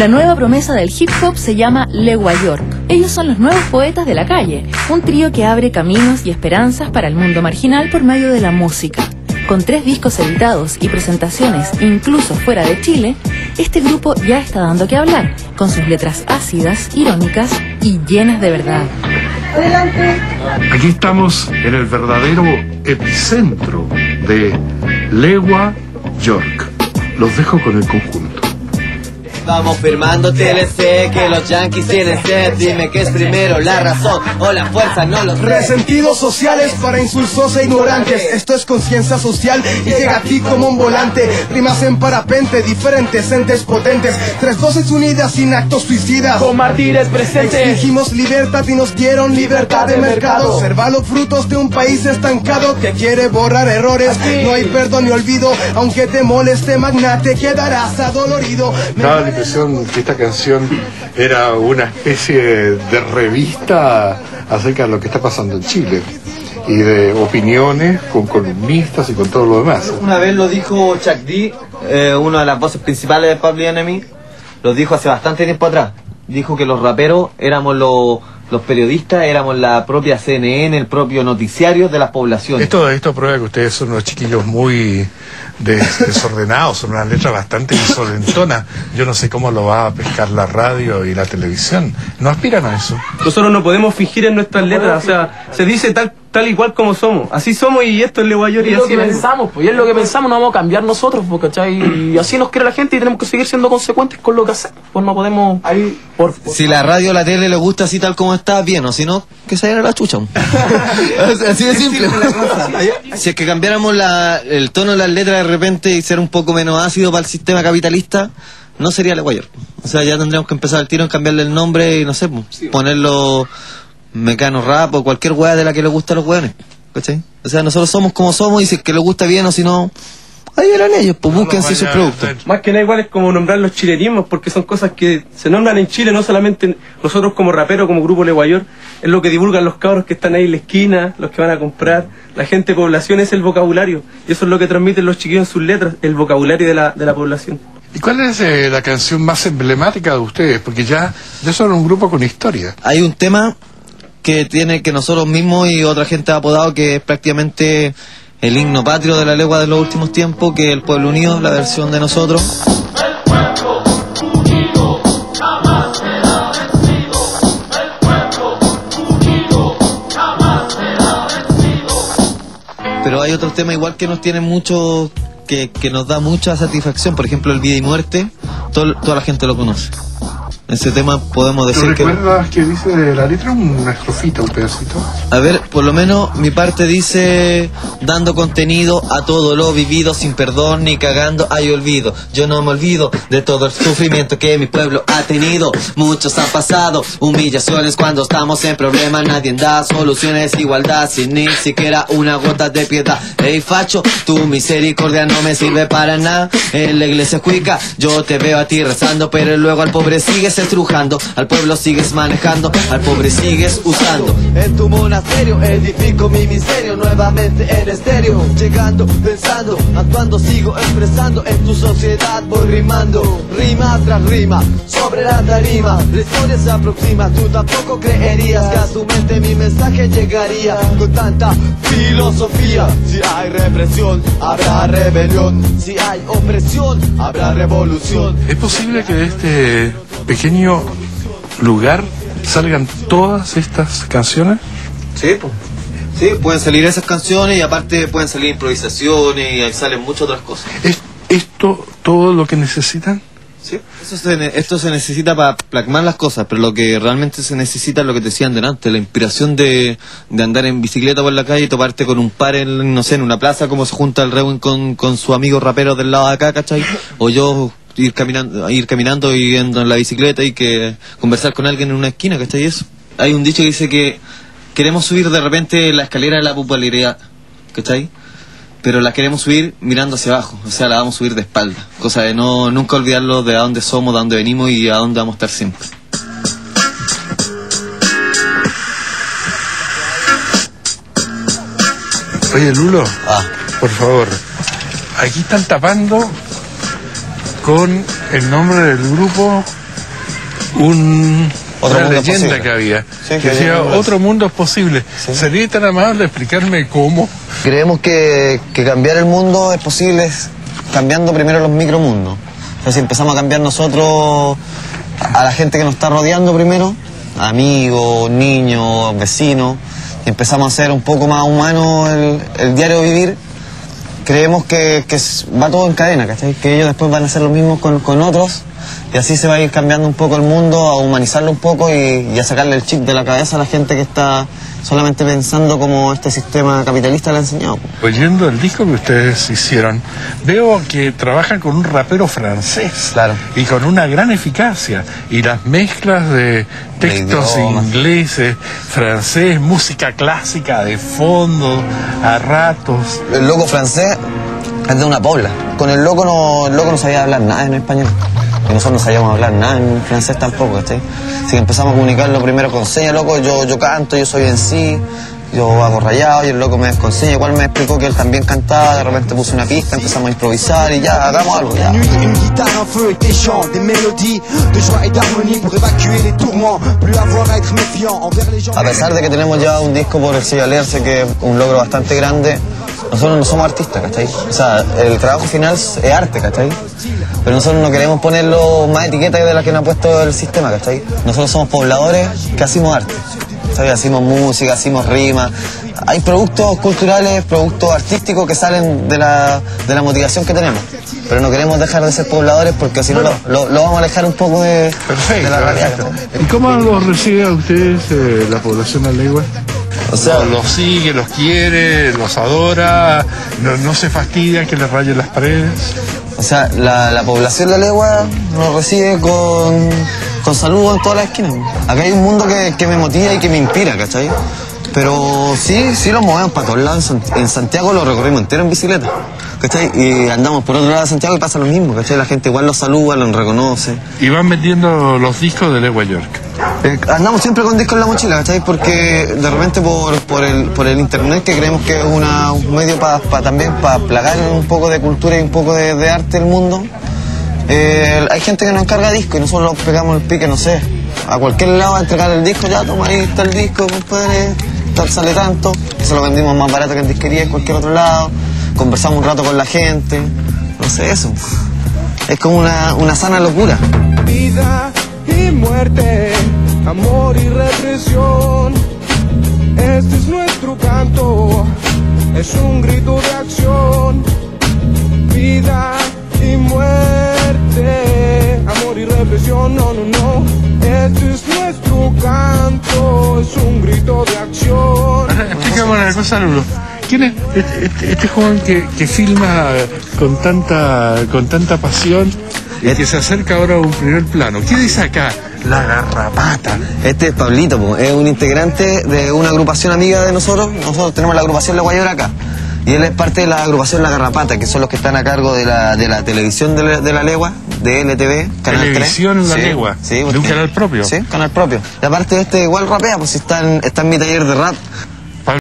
La nueva promesa del hip hop se llama Legua York. Ellos son los nuevos poetas de la calle, un trío que abre caminos y esperanzas para el mundo marginal por medio de la música. Con tres discos editados y presentaciones incluso fuera de Chile, este grupo ya está dando que hablar, con sus letras ácidas, irónicas y llenas de verdad. Aquí estamos en el verdadero epicentro de Legua York. Los dejo con el conjunto. Vamos firmando TLC que los yankees tienen sed. Dime que es primero la razón o la fuerza, no los Resentidos sociales para insulsos e ignorantes. Esto es conciencia social y llega a ti como un volante. Rimas en parapente, diferentes entes potentes. Tres voces unidas sin actos suicidas. Con mártires presentes. Exigimos libertad y nos dieron libertad de mercado. Observa los frutos de un país estancado Que quiere borrar errores. No hay perdón ni olvido. Aunque te moleste magnate quedarás adolorido. Me que esta canción era una especie de revista acerca de lo que está pasando en Chile y de opiniones con columnistas y con todo lo demás. Una vez lo dijo Chuck D, eh, una de las voces principales de Public Enemy, lo dijo hace bastante tiempo atrás. Dijo que los raperos éramos los, los periodistas, éramos la propia CNN, el propio noticiario de las poblaciones. Esto, esto prueba que ustedes son unos chiquillos muy des- desordenados, son una letra bastante insolentona. Yo no sé cómo lo va a pescar la radio y la televisión. No aspiran a eso. Nosotros no podemos fingir en nuestras letras, o sea, se dice tal tal y cual como somos. Así somos y esto es Leguayor y es lo así que es. pensamos, pues, y es lo que pensamos, no vamos a cambiar nosotros, pues, ¿cachai? Y así nos quiere la gente y tenemos que seguir siendo consecuentes con lo que hacemos, pues no podemos... por- por- Si la radio o la tele le gusta así tal como está, bien, o si no, que se vayan a la chucha. así de simple. si es que cambiáramos la, el tono de las letras de repente y ser un poco menos ácido para el sistema capitalista, no sería la York. O sea, ya tendríamos que empezar el tiro en cambiarle el nombre y no sé, pues, ponerlo Mecano Rap o cualquier weá de la que le gusta a los weones. ¿Cachai? O sea, nosotros somos como somos y si es que les gusta bien o si no, ahí verán ellos, pues búsquense sus productos. Más que nada igual es como nombrar los chilenismos, porque son cosas que se nombran en Chile, no solamente nosotros como rapero, como grupo Leguayor, es lo que divulgan los cabros que están ahí en la esquina, los que van a comprar, la gente de población es el vocabulario, y eso es lo que transmiten los chiquillos en sus letras, el vocabulario de la, de la población. ¿Y cuál es eh, la canción más emblemática de ustedes? Porque ya, ya son un grupo con historia. Hay un tema que tiene que nosotros mismos y otra gente ha apodado que es prácticamente el himno patrio de la legua de los últimos tiempos, que el pueblo unido, la versión de nosotros. Pero hay otros temas igual que nos tienen mucho, que, que nos da mucha satisfacción. Por ejemplo, el vida y muerte, todo- toda la gente lo conoce. Ese tema podemos ¿Tú decir que... recuerdas que dice la letra una estrofita, un pedacito? A ver, por lo menos mi parte dice dando contenido a todo lo vivido sin perdón ni cagando hay olvido. Yo no me olvido de todo el sufrimiento que mi pueblo ha tenido. Muchos han pasado humillaciones cuando estamos en problemas. Nadie da soluciones, igualdad sin ni siquiera una gota de piedad. Ey facho, tu misericordia no me sirve para nada. En la iglesia cuica yo te veo a ti rezando, pero luego al pobre sigues estrujando, al pueblo sigues manejando, al pobre sigues usando. En tu monasterio edifico mi miserio nuevamente en estéreo, llegando, pensando, actuando, sigo expresando en tu sociedad voy rimando, rima tras rima, sobre la tarima, la historia se aproxima, tú tampoco creerías que a tu mente mi mensaje llegaría con tanta filosofía. Si hay represión, habrá rebelión, si hay opresión, habrá revolución. ¿Es posible que de este pequeño lugar salgan todas estas canciones? Sí, pues. Sí, pueden salir esas canciones y aparte pueden salir improvisaciones y ahí salen muchas otras cosas. ¿Es esto todo lo que necesitan? Sí. Eso se esto se necesita para plasmar las cosas, pero lo que realmente se necesita es lo que te decían delante, la inspiración de, de andar en bicicleta por la calle y toparte con un par en, no sé, en una plaza como se junta el Rewin con, con su amigo rapero del lado de acá, ¿cachai? O yo ir caminando, ir caminando y yendo en la bicicleta y que conversar con alguien en una esquina, ¿cachai? Eso. Hay un dicho que dice que queremos subir de repente la escalera de la popularidad, ¿cachai? pero la queremos subir mirando hacia abajo, o sea, la vamos a subir de espalda, cosa de no nunca olvidarlo de a dónde somos, de dónde venimos y a dónde vamos a estar siempre. Oye, Lulo, Ah, por favor, aquí están tapando con el nombre del grupo un, Otro una leyenda posible. que había. Sí, que decía, otro mundo es posible. ¿Sería tan amable explicarme cómo? Creemos que, que cambiar el mundo es posible es cambiando primero los micromundos. O sea, si empezamos a cambiar nosotros a la gente que nos está rodeando primero, amigos, niños, vecinos, y empezamos a hacer un poco más humano el, el diario vivir, creemos que, que va todo en cadena, ¿cachai? Que ellos después van a hacer lo mismo con, con otros y así se va a ir cambiando un poco el mundo, a humanizarlo un poco y, y a sacarle el chip de la cabeza a la gente que está solamente pensando como este sistema capitalista le ha enseñado. Oyendo el disco que ustedes hicieron, veo que trabajan con un rapero francés. Claro. Y con una gran eficacia. Y las mezclas de textos ingleses, francés, música clásica de fondo, a ratos. El loco francés es de una pobla. Con el loco no, el loco no sabía hablar nada en español. Y nosotros no sabíamos hablar nada en francés tampoco, ¿cachai? Así que empezamos a comunicarlo primero con señas, loco, yo, yo canto, yo soy en sí, yo hago rayado y el loco me desconseña, igual me explicó que él también cantaba, de repente puse una pista, empezamos a improvisar y ya, hagamos algo, ya. A pesar de que tenemos ya un disco por el Alerce, que es un logro bastante grande, nosotros no somos artistas, ¿cachai? O sea, el trabajo final es arte, ¿cachai? Pero nosotros no queremos ponerlo más etiquetas de las que nos ha puesto el sistema, ¿cachai? Nosotros somos pobladores que hacemos arte, ¿sabes? Hacemos música, hacemos rimas. Hay productos culturales, productos artísticos que salen de la, de la motivación que tenemos. Pero no queremos dejar de ser pobladores porque si no lo, lo- lo vamos a alejar un poco de, Perfecto. de la realidad. ¿Y cómo los recibe a ustedes eh, la población alegua? O sea, los sigue, los quiere, los adora, no, no se fastidia que les rayen las paredes. O sea, la, la población de la legua nos recibe con, con saludos en todas las esquinas. Acá hay un mundo que, que me motiva y que me inspira, ¿cachai? Pero sí, sí lo movemos para todos lados. En Sant- En Santiago lo recorrimos entero en bicicleta, ¿cachai? Y andamos por otro lado de Santiago y pasa lo mismo, ¿cachai? La gente igual lo saluda, lo reconoce. Y van vendiendo los discos de Legua York. Eh, andamos siempre con discos en la mochila, ¿cachai? Porque de repente por, el, por el internet que creemos que es un medio para también para plagar un poco de cultura y un poco de, arte el mundo, eh, hay gente que nos encarga discos y nosotros pegamos el pique, no sé, a cualquier lado a entregar el disco, ya toma ahí está el disco, compadre, tal sale tanto, se lo vendimos más barato que en disquería en cualquier otro lado, conversamos un rato con la gente, no sé, eso. Es como una, una sana locura. Vida y muerte, amor y represión. Este es nuestro canto, es un grito de acción. Vida y muerte, amor y represión, no, no, no. Este es nuestro canto, es un grito de acción. Explícame una cosa, Lulo. ¿Quién es este, este- este joven que, que filma con tanta, con tanta pasión y que se acerca ahora a un primer plano? ¿Qué dice acá? La garrapata. Este es Pablito, po, es un integrante de una agrupación amiga de nosotros. Nosotros tenemos la agrupación La Guayora acá. Y él es parte de la agrupación La Garrapata, que son los que están a cargo de la, de la televisión de la, de la legua, de LTV, Canal 3. Televisión La Sí, Legua, Sí, de un canal propio. Sí, canal propio. Y aparte este igual rapea, pues está en mi taller de rap